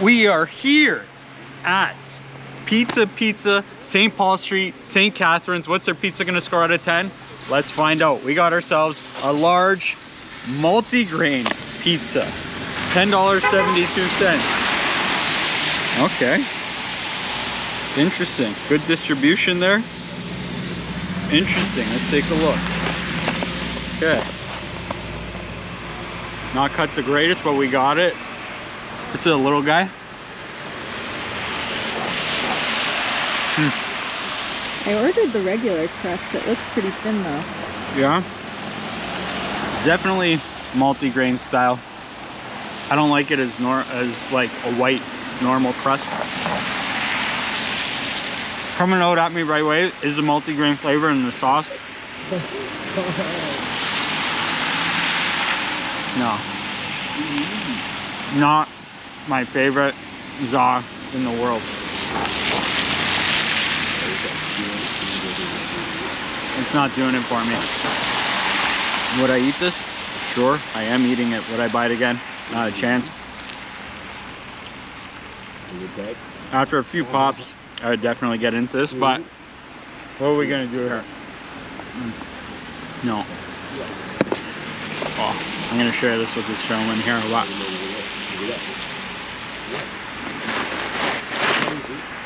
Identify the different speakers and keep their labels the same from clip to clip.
Speaker 1: We are here at Pizza Pizza, St. Paul Street, St. Catharines. What's their pizza gonna score out of 10? Let's find out. We got ourselves a large multi-grain pizza. $10.72. Okay. Interesting. Good distribution there. Interesting. Let's take a look. Okay. Not cut the greatest, but we got it. This is a little guy. Hmm.
Speaker 2: I ordered the regular crust. It looks pretty thin though.
Speaker 1: Yeah. Definitely multi-grain style. I don't like it as nor as like a white normal crust. Coming out at me right away is the multi-grain flavor in the sauce. No. Not my favorite za in the world. It's not doing it for me. Would I eat this? Sure, I am eating it. Would I buy it again? Not a chance. After a few pops, I would definitely get into this, but what are we gonna do here? No. Oh, I'm gonna share this with this gentleman here a lot.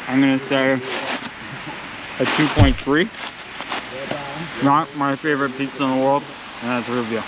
Speaker 1: I'm gonna say a 2.3. Not my favorite pizza in the world, and that's review.